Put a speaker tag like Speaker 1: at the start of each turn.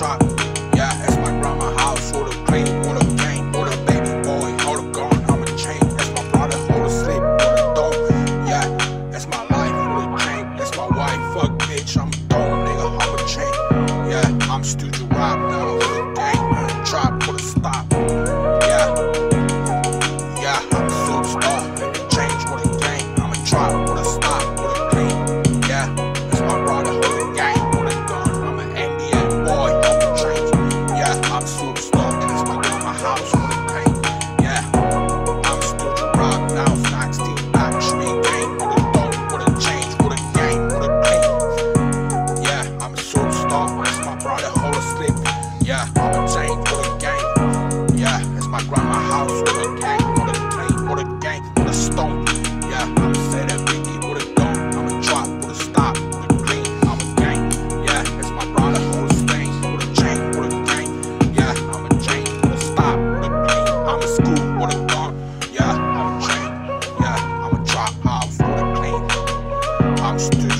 Speaker 1: trap. with a gang, with a gang, with a gang, with a stone. Yeah, I'ma say that Biggie with a dome. I'ma drop with a stop, with a clean. I'm a gang. Yeah, it's my brother on a stain, with a chain, with a gang. Yeah, I'm a chain, with a stop, with a clean. I'm a school with a gun. Yeah, I'm a chain. Yeah, I'm a drop off with a clean. I'm stupid.